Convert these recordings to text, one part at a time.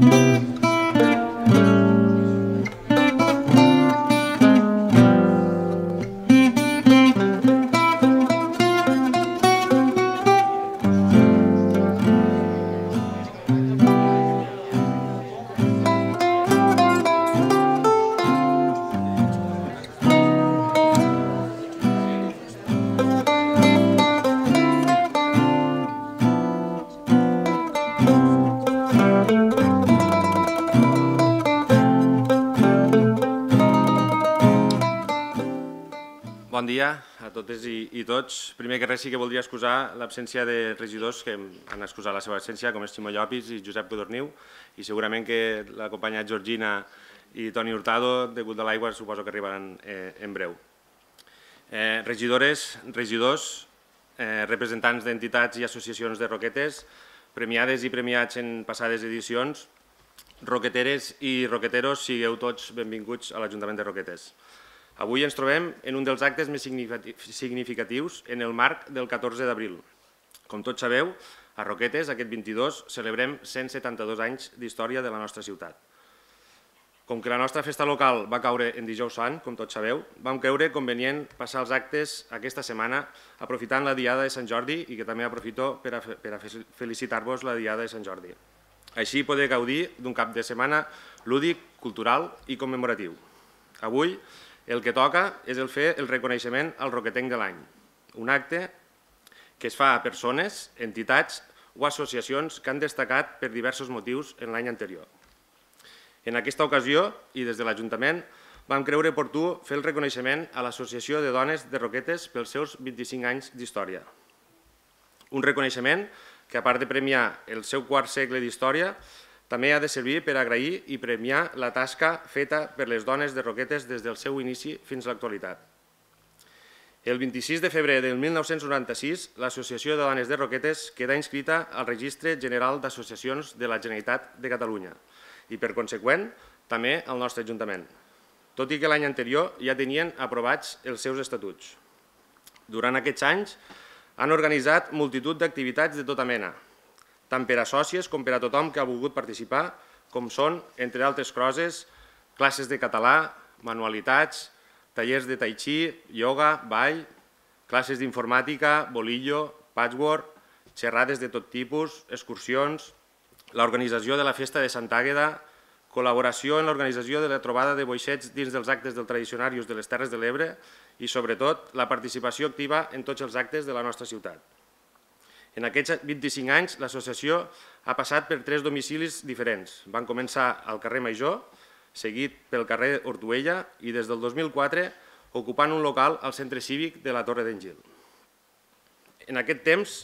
Bon totes i, i tots. Primer que res sí que voldria excusar l'absència de regidors que han excusat la seva absència, com és Ximo Llopis i Josep Codorniu, i segurament que la companya Georgina i Toni Hurtado, degut de l'aigua, suposo que arribaran eh, en breu. Eh, regidores, regidors, eh, representants d'entitats i associacions de roquetes, premiades i premiats en passades edicions, roqueteres i roqueteros, sigueu tots benvinguts a l'Ajuntament de Roquetes. Avui ens trobem en un dels actes més significatius en el marc del 14 d'abril. Com tots sabeu, a Roquetes, aquest 22, celebrem 172 anys d'història de la nostra ciutat. Com que la nostra festa local va caure en dijous sant, com tots sabeu, vam creure convenient passar els actes aquesta setmana aprofitant la Diada de Sant Jordi i que també aprofito per a, per a felicitar-vos la Diada de Sant Jordi. Així poder gaudir d'un cap de setmana lúdic, cultural i commemoratiu. Avui el que toca és el fer el reconeixement al roquetenc de l'any, un acte que es fa a persones, entitats o associacions que han destacat per diversos motius en l'any anterior. En aquesta ocasió, i des de l'Ajuntament, vam creure oportú fer el reconeixement a l'Associació de Dones de Roquetes pels seus 25 anys d'història. Un reconeixement que, a part de premiar el seu quart segle d'història, també ha de servir per agrair i premiar la tasca feta per les dones de Roquetes des del seu inici fins a l'actualitat. El 26 de febrer del 1996, l'Associació de Dones de Roquetes queda inscrita al Registre General d'Associacions de la Generalitat de Catalunya i, per conseqüent, també al nostre Ajuntament, tot i que l'any anterior ja tenien aprovats els seus estatuts. Durant aquests anys han organitzat multitud d'activitats de tota mena, tant per a sòcies com per a tothom que ha volgut participar, com són, entre altres coses, classes de català, manualitats, tallers de tai chi, ioga, ball, classes d'informàtica, bolillo, patchwork, xerrades de tot tipus, excursions, l'organització de la festa de Sant Àgueda, col·laboració en l'organització de la trobada de boixets dins dels actes del Tradicionarius de les Terres de l'Ebre i, sobretot, la participació activa en tots els actes de la nostra ciutat. En aquests 25 anys, l'associació ha passat per tres domicilis diferents. Van començar al carrer Major, seguit pel carrer Ortuella i des del 2004 ocupant un local al centre cívic de la Torre d'en Gil. En aquest temps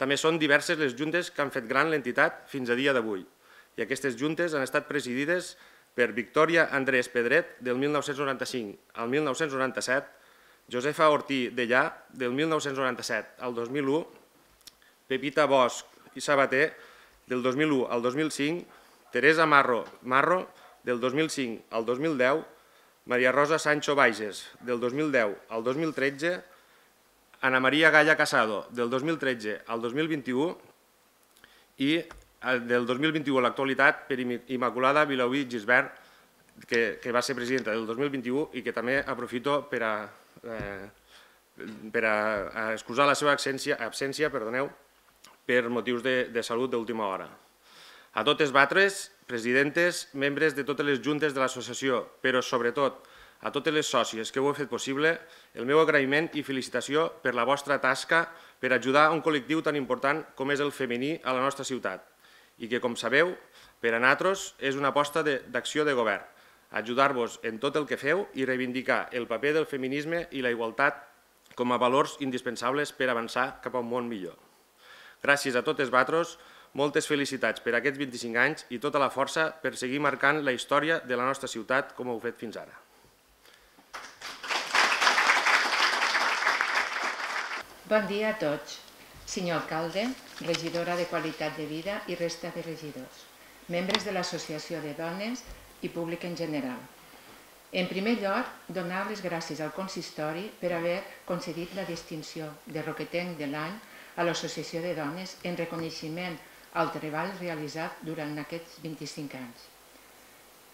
també són diverses les juntes que han fet gran l'entitat fins a dia d'avui i aquestes juntes han estat presidides per Victòria Andrés Pedret del 1995 al 1997, Josefa Ortí Dellà del 1997 al 2001 Pepita Bosch i Sabater del 2001 al 2005, Teresa Marro, Marro del 2005 al 2010, Maria Rosa Sancho Baiges del 2010 al 2013, Ana Maria Galla Casado del 2013 al 2021 i del 2021 a l'actualitat per Immaculada Vilauí Gisbert, que, que va ser presidenta del 2021 i que també aprofito per a, eh, per a, a excusar la seva absència, absència perdoneu, per motius de, de salut d'última hora. A totes batres, presidentes, membres de totes les juntes de l'associació, però sobretot a totes les sòcies que ho heu fet possible, el meu agraïment i felicitació per la vostra tasca per ajudar un col·lectiu tan important com és el femení a la nostra ciutat i que, com sabeu, per a nosaltres és una aposta d'acció de, de govern, ajudar-vos en tot el que feu i reivindicar el paper del feminisme i la igualtat com a valors indispensables per avançar cap a un món millor. Gràcies a totes vosaltres, moltes felicitats per aquests 25 anys i tota la força per seguir marcant la història de la nostra ciutat com heu fet fins ara. Bon dia a tots. Senyor alcalde, regidora de Qualitat de Vida i resta de regidors, membres de l'Associació de Dones i públic en general. En primer lloc, donar les gràcies al consistori per haver concedit la distinció de Roquetenc de l'any a l'Associació de Dones en reconeixement al treball realitzat durant aquests 25 anys.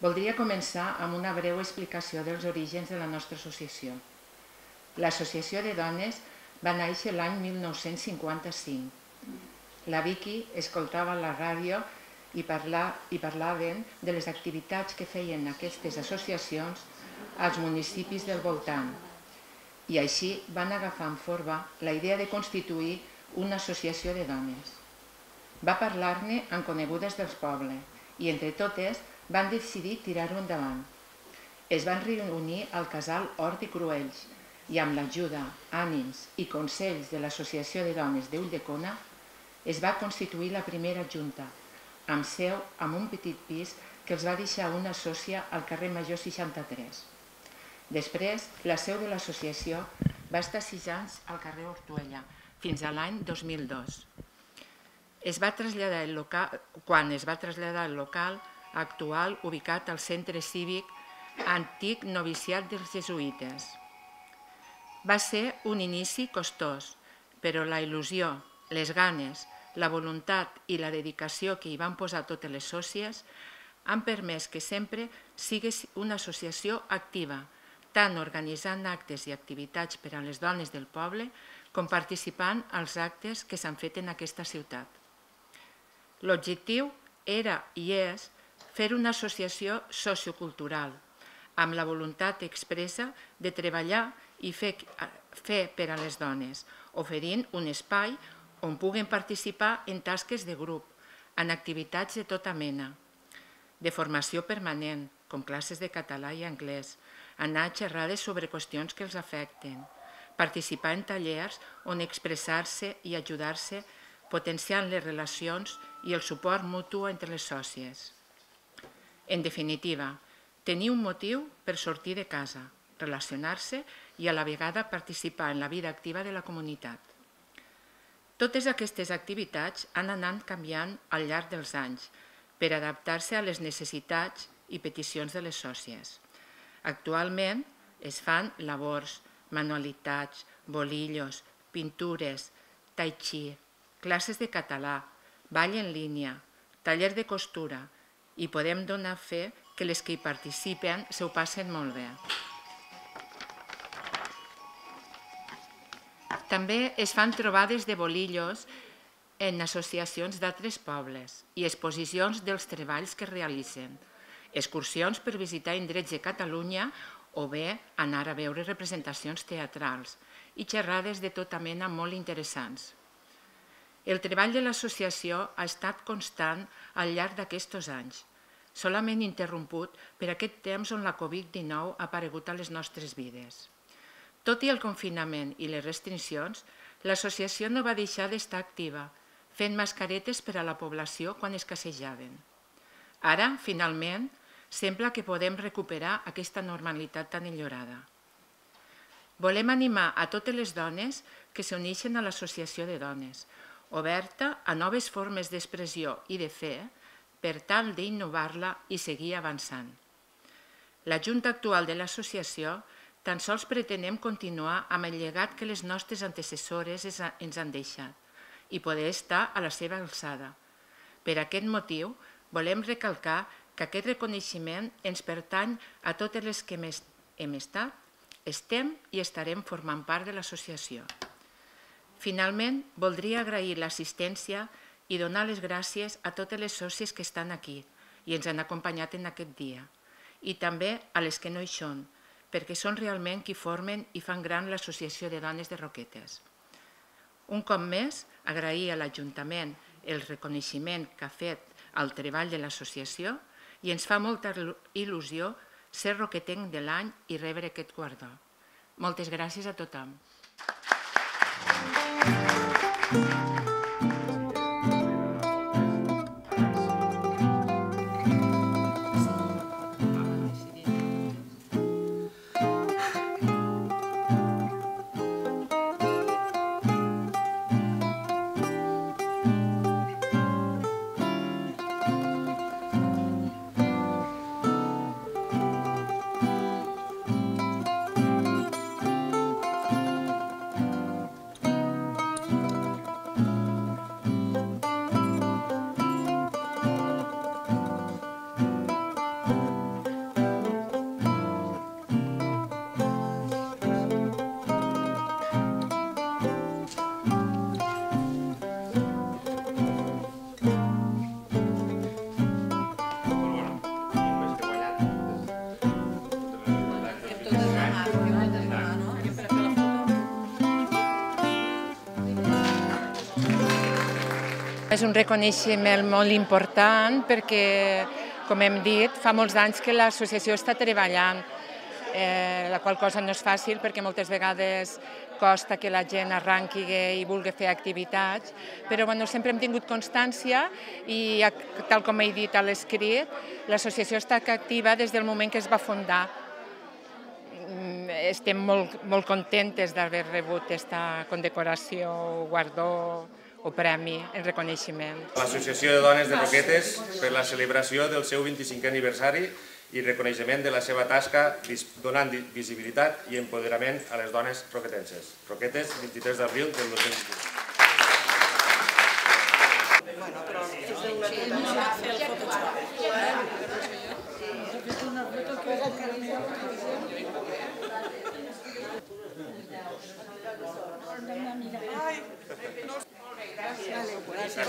Voldria començar amb una breu explicació dels orígens de la nostra associació. L'Associació de Dones va néixer l'any 1955. La Vicky escoltava la ràdio i, parla, i parlaven de les activitats que feien aquestes associacions als municipis del voltant. I així van agafar en forma la idea de constituir una associació de dones. Va parlar-ne amb conegudes dels pobles i entre totes van decidir tirar-ho endavant. Es van reunir al casal Hort i Cruells i amb l'ajuda, ànims i consells de l'Associació de Dones d'Ulldecona es va constituir la primera junta, amb seu amb un petit pis que els va deixar una sòcia al carrer Major 63. Després, la seu de l'associació va estar sis anys al carrer Hortuella, fins a l'any 2002. Es va traslladar el local, quan es va traslladar el local actual ubicat al centre cívic antic noviciat dels jesuïtes. Va ser un inici costós, però la il·lusió, les ganes, la voluntat i la dedicació que hi van posar totes les sòcies han permès que sempre sigués una associació activa, tant organitzant actes i activitats per a les dones del poble com participant als actes que s'han fet en aquesta ciutat. L'objectiu era i és fer una associació sociocultural, amb la voluntat expressa de treballar i fer, per a les dones, oferint un espai on puguen participar en tasques de grup, en activitats de tota mena, de formació permanent, com classes de català i anglès, anar a xerrades sobre qüestions que els afecten, participar en tallers on expressar-se i ajudar-se potenciant les relacions i el suport mutu entre les sòcies. En definitiva, tenir un motiu per sortir de casa, relacionar-se i a la vegada participar en la vida activa de la comunitat. Totes aquestes activitats han anat canviant al llarg dels anys per adaptar-se a les necessitats i peticions de les sòcies. Actualment es fan labors, manualitats, bolillos, pintures, tai chi, classes de català, ball en línia, taller de costura i podem donar fe que les que hi participen s'ho passen molt bé. També es fan trobades de bolillos en associacions d'altres pobles i exposicions dels treballs que realitzen, excursions per visitar indrets de Catalunya o bé anar a veure representacions teatrals i xerrades de tota mena molt interessants. El treball de l'associació ha estat constant al llarg d'aquests anys, solament interromput per aquest temps on la Covid-19 ha aparegut a les nostres vides. Tot i el confinament i les restriccions, l'associació no va deixar d'estar activa, fent mascaretes per a la població quan escassejaven. Ara, finalment, sembla que podem recuperar aquesta normalitat tan enllorada. Volem animar a totes les dones que s'uneixen a l'Associació de Dones, oberta a noves formes d'expressió i de fer per tal d'innovar-la i seguir avançant. La Junta actual de l'associació tan sols pretenem continuar amb el llegat que les nostres antecessores ens han deixat i poder estar a la seva alçada. Per aquest motiu, volem recalcar que aquest reconeixement ens pertany a totes les que hem estat, estem i estarem formant part de l'associació. Finalment, voldria agrair l'assistència i donar les gràcies a totes les sòcies que estan aquí i ens han acompanyat en aquest dia, i també a les que no hi són, perquè són realment qui formen i fan gran l'Associació de Dones de Roquetes. Un cop més, agrair a l'Ajuntament el reconeixement que ha fet al treball de l'associació i ens fa molta il·lusió ser roquetenc de l'any i rebre aquest guardó. Moltes gràcies a tothom. Thank you. És un reconeixement molt important perquè, com hem dit, fa molts anys que l'associació està treballant, eh, la qual cosa no és fàcil perquè moltes vegades costa que la gent arranqui i vulgui fer activitats, però bueno, sempre hem tingut constància i, tal com he dit a l'escrit, l'associació està activa des del moment que es va fundar. Mm, estem molt, molt contentes d'haver rebut aquesta condecoració, guardó o premi en reconeixement. L'Associació de Dones de Roquetes per la celebració del seu 25è aniversari i reconeixement de la seva tasca donant visibilitat i empoderament a les dones roquetenses. Roquetes, 23 d'abril del 2021. Bueno, però Gracias. Gracias.